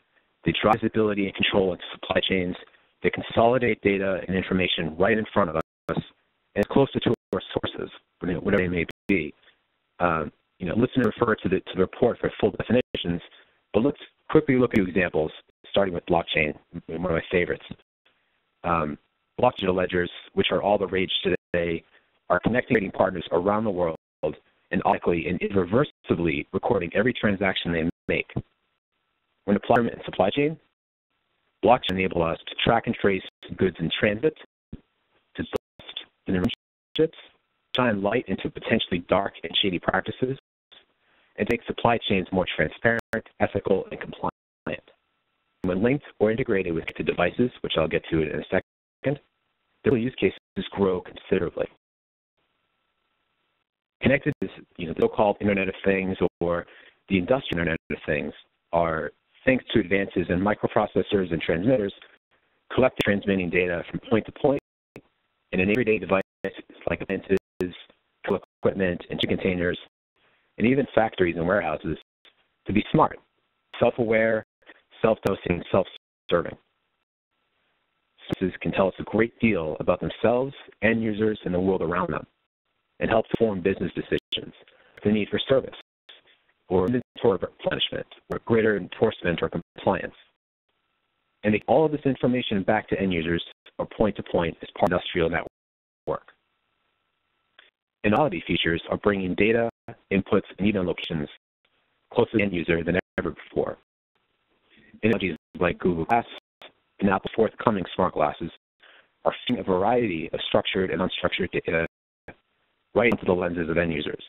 Speaker 3: They drive visibility and control into supply chains. They consolidate data and information right in front of us and closer to our sources, whatever they may be. Um, you know, listen and refer to the to the report for full definitions. But let's quickly look at examples, starting with blockchain, one of my favorites. Um, blockchain ledgers, which are all the rage today, are connecting partners around the world and automatically and irreversibly recording every transaction they make. When applied in supply chain, blockchain enable us to track and trace goods in transit, to bust and relationships, shine light into potentially dark and shady practices, and make supply chains more transparent, ethical, and compliant. When linked or integrated with connected devices, which I'll get to in a second, the use cases grow considerably. Connected is you know, the so-called Internet of Things or the industrial Internet of Things are thanks to advances in microprocessors and transmitters, collecting transmitting data from point to point in an everyday device like appliances, equipment, into containers, and even factories and warehouses to be smart, self-aware, self-dosing, self-serving. Services can tell us a great deal about themselves, end users, and the world around them, and help form business decisions, the need for service, or inventory replenishment, or greater enforcement or compliance. And all of this information back to end users or point to point as part of industrial network. Anality features are bringing data, inputs, and even locations closer to the end user than ever before. Analogies like Google Glass and Apple's forthcoming smart glasses are feeding a variety of structured and unstructured data right into the lenses of end users,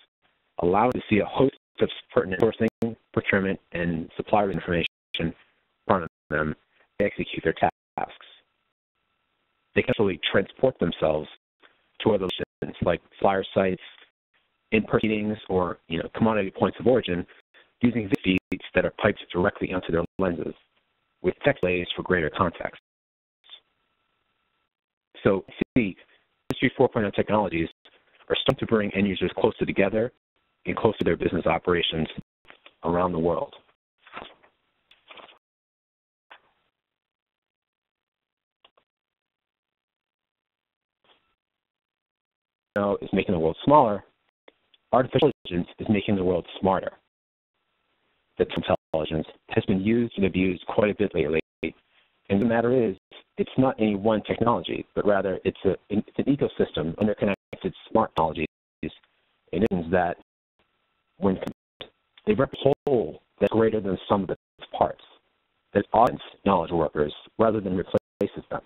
Speaker 3: allowing to see a host of pertinent sourcing, procurement, and supplier information in front of them to execute their tasks. They can actually transport themselves to other like flyer sites, in-person meetings, or you know commodity points of origin using feeds that are piped directly onto their lenses with text layers for greater context. So, see, Industry 4.0 technologies are starting to bring end users closer together and closer to their business operations around the world. Is making the world smaller, artificial intelligence is making the world smarter. The intelligence has been used and abused quite a bit lately. And the matter is, it's not any one technology, but rather it's, a, it's an ecosystem, interconnected smart technologies, and it means that when they represent a whole that's greater than the sum of its parts, that augments knowledge workers rather than replaces them.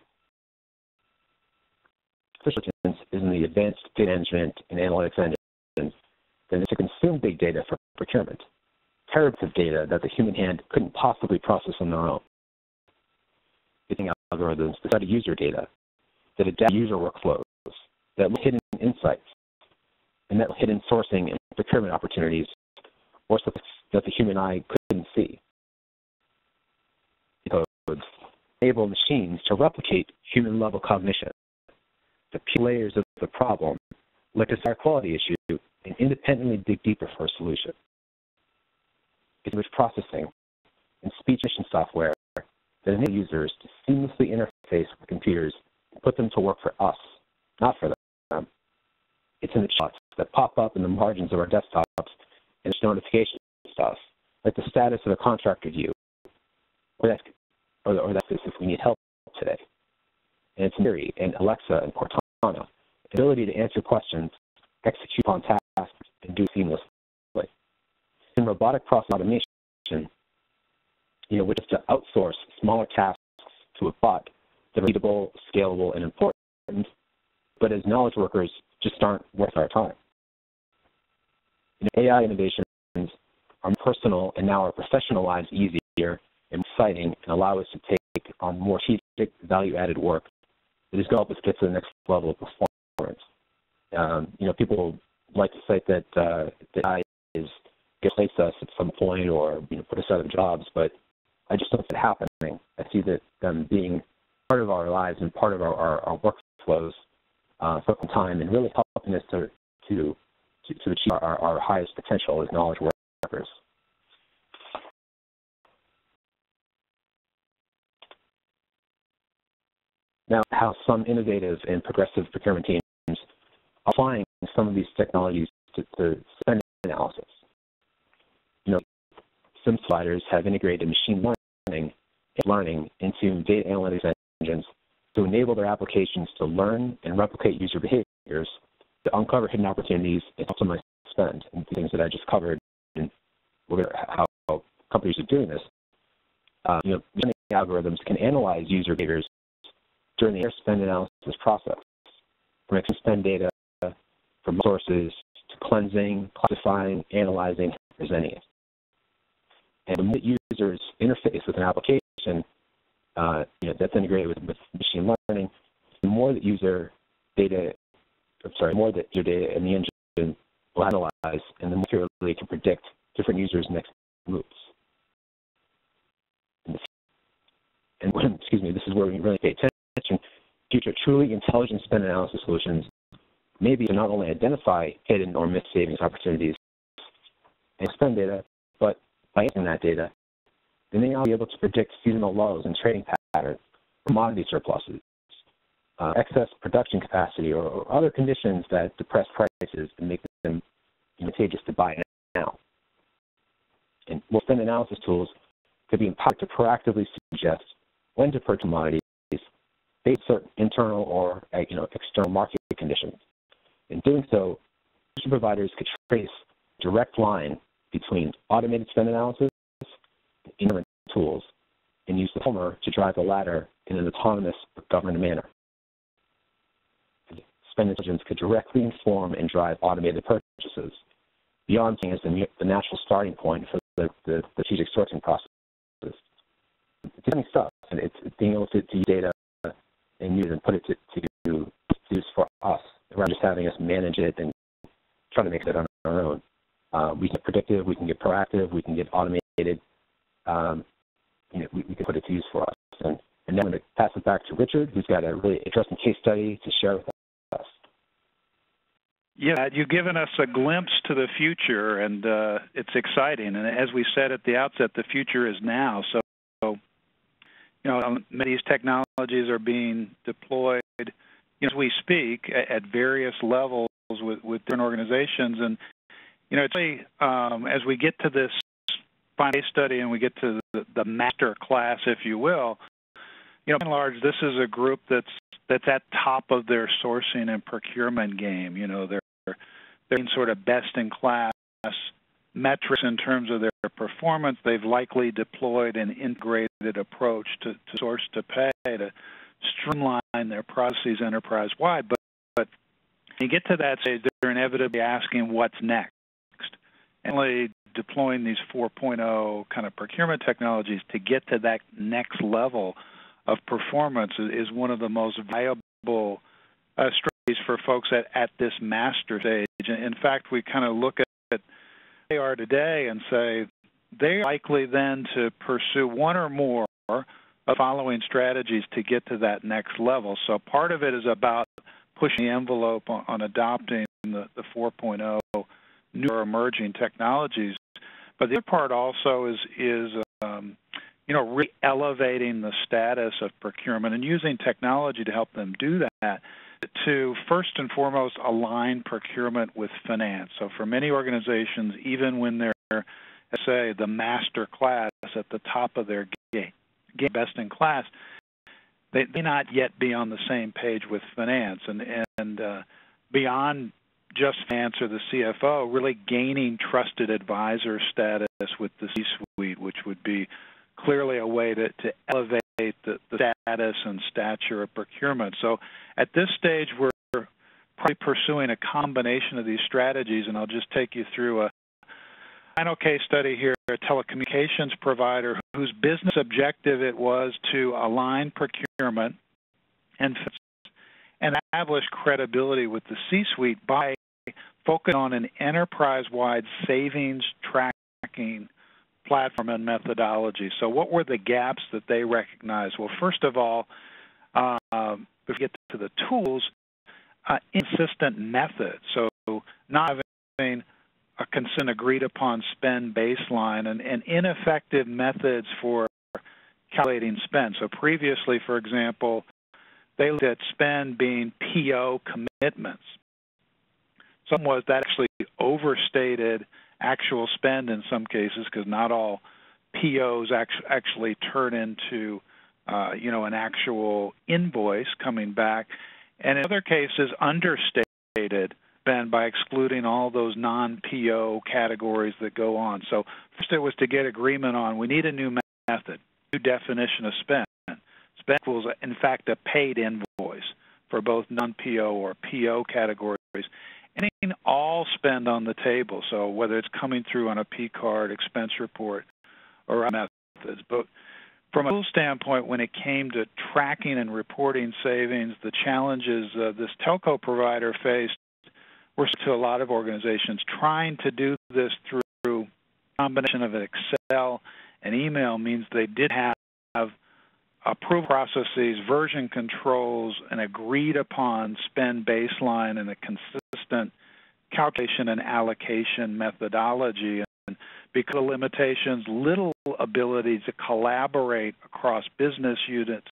Speaker 3: Artificial intelligence is in the advanced data management and analytics engines, then to consume big data for procurement terabytes of data that the human hand couldn't possibly process on their own. Using algorithms to study user data, that adapt user workflows, that hidden insights, and that hidden sourcing and procurement opportunities, or something that the human eye couldn't see. Codes enable machines to replicate human level cognition, the layers of the problem, like a higher quality issue, and independently dig deeper for a solution image processing, and speech recognition software that enable users to seamlessly interface with computers and put them to work for us, not for them. It's in the charts that pop up in the margins of our desktops and it's notification stuff, like the status of a contract review, or that, or, or that if we need help today. And it's Siri and Alexa and Cortana, ability to answer questions, execute on tasks, and do seamlessly. In robotic process automation, you know, which is to outsource smaller tasks to a bot. That are readable, scalable, and important, but as knowledge workers just aren't worth our time. AI innovations are personal and now our professional lives easier and exciting and allow us to take on more strategic, value-added work going to help us get to the next level of performance. Um, you know, people like to say that uh, that AI is going to replace us at some point or you know put us out of jobs, but I just don't see it happening. I see that them being part of our lives and part of our, our, our workflows uh, for some time and really helping us to to to, to achieve our, our highest potential as knowledge workers. Now, how some innovative and progressive procurement teams are applying some of these technologies to, to spend analysis You know, some providers have integrated machine learning and learning into data analytics engines to enable their applications to learn and replicate user behaviors to uncover hidden opportunities and optimize spend and things that I just covered and how companies are doing this. Uh, you know, algorithms can analyze user behaviors during the air spend analysis process, from spend data from sources to cleansing, classifying, analyzing, presenting it. And the more users interface with an application uh, you know, that's integrated with, with machine learning, the more that user data, I'm sorry, more that your data and the engine will analyze, and the more accurately it can predict different users' next moves. and excuse me, this is where we really pay future truly intelligent spend analysis solutions may be to not only identify hidden or missed savings opportunities and spend data, but by using that data, they may now be able to predict seasonal lows and trading patterns, commodity surpluses, uh, excess production capacity, or, or, other conditions that depress prices and make them advantageous to buy now. And well, spend analysis tools could be empowered to proactively suggest when to purchase commodities based on internal or uh, you know external market conditions. In doing so, solution providers could trace direct line between automated spend analysis and inherent tools and use the former to drive the latter in an autonomous but governed manner. Spend intelligence could directly inform and drive automated purchases beyond being as the, the natural starting point for the, the, the strategic sourcing process. It's stuff, and it's, being able to use data put it to, to, use for us rather than just having us manage it and try to make it on our own. Uh, we can get predictive, we can get proactive, we can get automated. Um, you know, we, we can put it to use for us. And, and then I'm going to pass it back to Richard, who's got a really interesting case study to share with us.
Speaker 1: Yeah, you've given us a glimpse to the future, and uh, it's exciting. And as we said at the outset, the future is now. So, you know, many of these technologies are being deployed you know, as we speak at various levels with, with different organizations. And, you know, it's really, um, as we get to this final study and we get to the, the master class, if you will, you know, by and large, this is a group that's that's at top of their sourcing and procurement game. You know, they're they're in sort of best in class metrics in terms of their performance. They've likely deployed an integrated approach to, to source to pay to streamline their processes enterprise wide. But, but when you get to that stage, they're inevitably asking what's next. And deploying these 4.0 kind of procurement technologies to get to that next level of performance is one of the most viable uh, strategies for folks at, at this master stage. In fact, we kind of look at they are today and say they're likely then to pursue one or more of following strategies to get to that next level. So part of it is about pushing the envelope on, on adopting the, the 4.0 newer emerging technologies. But the other part also is is um, you know re elevating the status of procurement and using technology to help them do that to first and foremost align procurement with finance. So for many organizations, even when they're say the master class at the top of their game, best in class, they may not yet be on the same page with finance and and uh, beyond just finance or the CFO, really gaining trusted advisor status with the C-suite, which would be clearly a way to, to elevate the, the status and stature of procurement. So at this stage, we're probably pursuing a combination of these strategies, and I'll just take you through a final case study here, a telecommunications provider whose business objective it was to align procurement and establish credibility with the C-suite by focusing on an enterprise-wide savings tracking platform and methodology. So, what were the gaps that they recognized? Well, first of all, uh, if we get to the tools, uh, inconsistent methods. So, not having a consent agreed upon spend baseline and, and ineffective methods for calculating spend. So previously, for example, they looked at spend being PO commitments. Some was that actually overstated actual spend in some cases because not all POs actually turn into uh, you know an actual invoice coming back, and in other cases understated spend by excluding all those non-PO categories that go on. So first it was to get agreement on we need a new method, new definition of spend. Spend equals, in fact, a paid invoice for both non-PO or PO categories. And all spend on the table, so whether it's coming through on a P card, expense report, or other methods. But from a tool standpoint, when it came to tracking and reporting savings, the challenges uh, this telco provider faced we're to a lot of organizations trying to do this through a combination of Excel and email means they did have approval processes, version controls, an agreed upon spend baseline, and a consistent calculation and allocation methodology. And because of limitations, little ability to collaborate across business units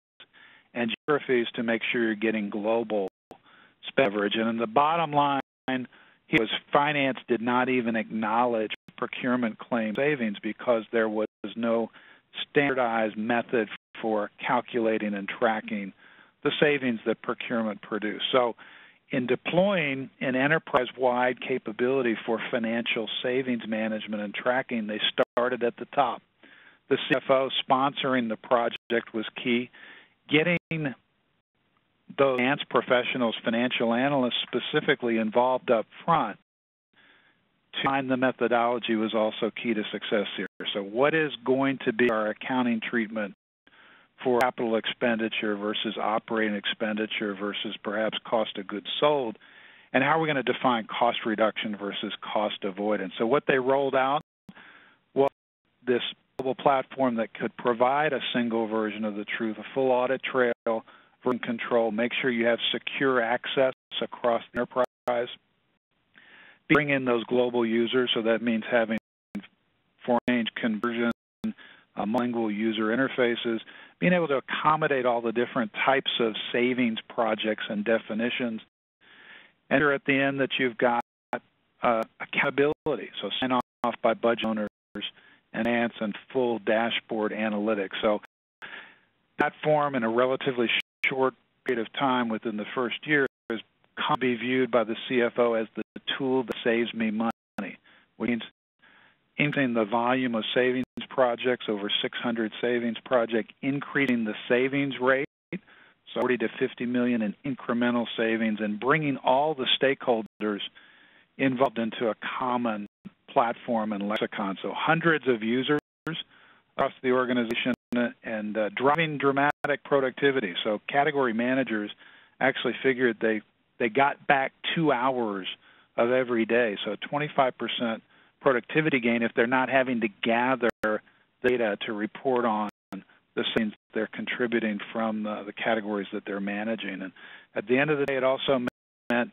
Speaker 1: and geographies to make sure you're getting global spend coverage. And in the bottom line, he was finance did not even acknowledge procurement claim savings because there was no standardized method for calculating and tracking the savings that procurement produced. So, in deploying an enterprise wide capability for financial savings management and tracking, they started at the top. The CFO sponsoring the project was key. Getting those advanced professionals, financial analysts specifically involved up front to find the methodology was also key to success here. So, what is going to be our accounting treatment for capital expenditure versus operating expenditure versus perhaps cost of goods sold? And how are we going to define cost reduction versus cost avoidance? So, what they rolled out was this global platform that could provide a single version of the truth, a full audit trail, version control, make sure you have secure access across the enterprise bring in those global users, so that means having foreign conversion, uh, multilingual user interfaces, being able to accommodate all the different types of savings projects and definitions. And at the end that you've got uh, accountability, so sign off by budget owners and ants and full dashboard analytics. So platform in a relatively short period of time within the first year is can be viewed by the CFO as the tool that saves me money, which means increasing the volume of savings projects, over 600 savings projects, increasing the savings rate, so 40 to 50 million in incremental savings, and bringing all the stakeholders involved into a common platform and lexicon. So hundreds of users across the organization and uh, driving dramatic productivity. So category managers actually figured they they got back two hours of every day. So 25% productivity gain if they're not having to gather data to report on the things they're contributing from the, the categories that they're managing. And at the end of the day, it also meant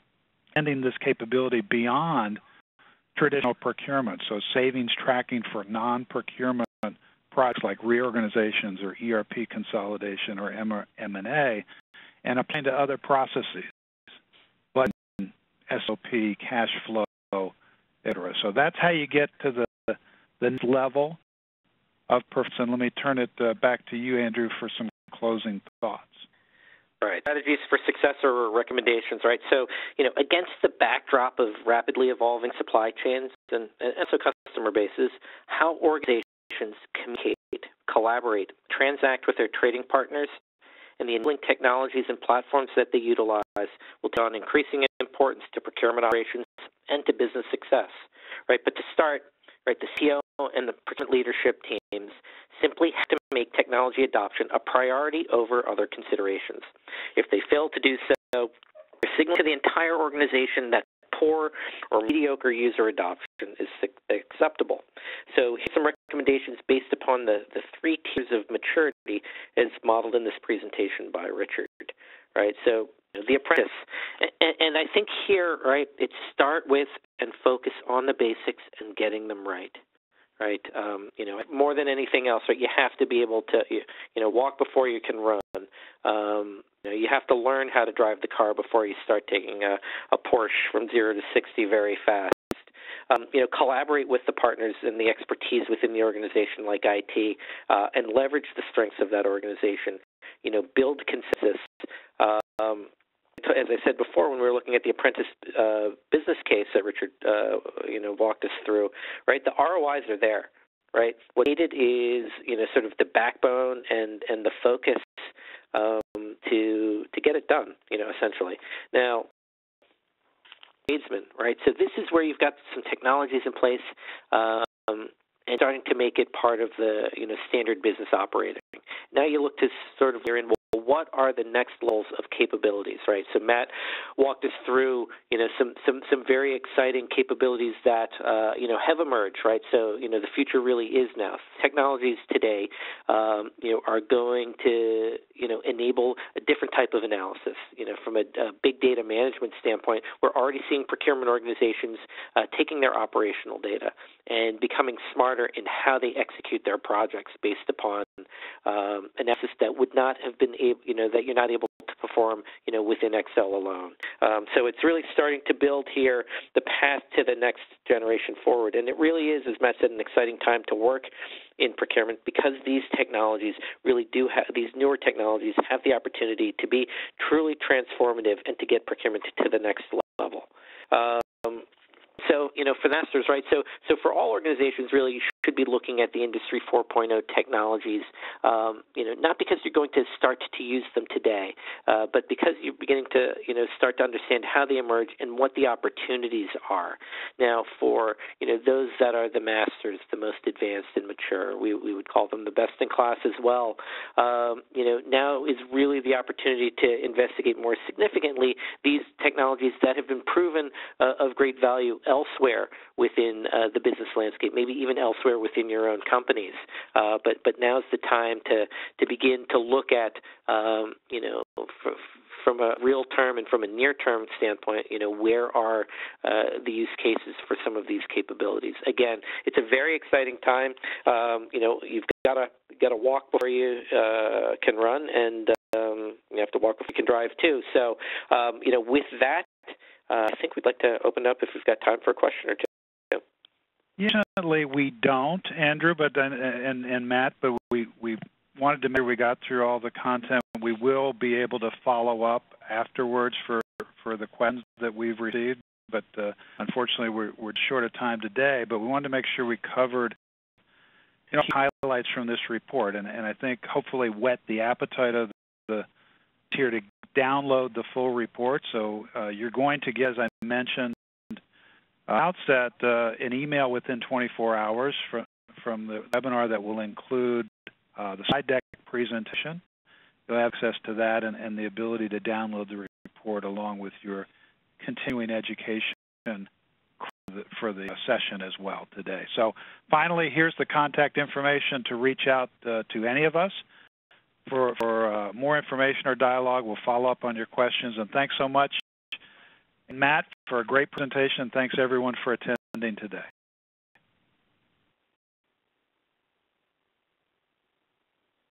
Speaker 1: ending this capability beyond traditional procurement. So savings tracking for non-procurement products like reorganizations or ERP consolidation or M&A, and applying to other processes. But SOP, cash flow, etc. So that's how you get to the the level of purpose. And let me turn it uh, back to you, Andrew, for some closing thoughts.
Speaker 2: Right. strategies for success or recommendations, right? So, you know, against the backdrop of rapidly evolving supply chains and, and so customer bases, how organizations communicate, collaborate, transact with their trading partners, and the enabling technologies and platforms that they utilize will take on increasing importance to procurement operations and to business success, right? But to start, right, the CEO and the procurement leadership teams simply have to make technology adoption a priority over other considerations. If they fail to do so, they're signaling to the entire organization that poor or mediocre user adoption is acceptable. So here's some recommendations based upon the, the three tiers of maturity as modeled in this presentation by Richard. Right. So the apprentice, and, and I think here, right, it's start with and focus on the basics and getting them right right? Um, you know, more than anything else, right? You have to be able to, you, you know, walk before you can run. Um, you, know, you have to learn how to drive the car before you start taking a, a Porsche from zero to sixty very fast. Um, you know, collaborate with the partners and the expertise within the organization, like IT, uh, and leverage the strengths of that organization. You know, build consensus. Um, as I said before, when we were looking at the apprentice uh, business case that Richard, uh, you know, walked us through, right? The ROIs are there, right? What needed is, you know, sort of the backbone and and the focus um, to to get it done, you know, essentially. Now, tradesman, right? So this is where you've got some technologies in place. Um, and starting to make it part of the you know standard business operating. Now you look to sort of you're in what are the next levels of capabilities, right? So Matt walked us through, you know, some some some very exciting capabilities that uh, you know have emerged, right? So you know, the future really is now. Technologies today, um, you know, are going to you know enable a different type of analysis. You know, from a, a big data management standpoint, we're already seeing procurement organizations uh, taking their operational data and becoming smarter in how they execute their projects based upon um, analysis that would not have been able, you know, that you're not able to perform, you know, within Excel alone. Um, so it's really starting to build here the path to the next generation forward, and it really is, as Matt said, an exciting time to work in procurement because these technologies really do have these newer technologies have the opportunity to be truly transformative and to get procurement to the next level. Um, so, you know, for right? So, so for all organizations, really, you should be looking at the Industry 4.0 technologies. Um, you know, not because you're going to start to use them today, uh, but because you're beginning to, you know, start to understand how they emerge and what the opportunities are. Now, for you know those that are the masters, the most advanced and mature, we we would call them the best in class as well. Um, you know, now is really the opportunity to investigate more significantly these technologies that have been proven uh, of great value elsewhere within uh, the business landscape, maybe even elsewhere within your own companies. Uh, but but now's the time to to begin to look at um, you know. For, from a real term and from a near term standpoint, you know, where are uh, the use cases for some of these capabilities? Again, it's a very exciting time. Um, you know, you've got to got to walk before you uh, can run, and um, you have to walk before you can drive too. So, um, you know, with that, uh, I think we'd like to open up if we've got time for a question or two.
Speaker 1: Usually we don't, Andrew, but and, and, and Matt, but we we wanted to make sure we got through all the content. We will be able to follow up afterwards for for the questions that we've received. But uh, unfortunately, we're, we're short of time today. But we wanted to make sure we covered you know highlights from this report, and, and I think hopefully whet the appetite of the here to download the full report. So uh, you're going to get, as I mentioned, outset uh, an email within 24 hours from, from the webinar that will include uh, the slide deck presentation. You'll have access to that and, and, the ability to download the report along with your continuing education for the session as well today. So finally, here's the contact information to reach out uh, to any of us for, for uh, more information or dialogue. We'll follow up on your questions. And thanks so much, Matt, for a great presentation. Thanks everyone for attending today.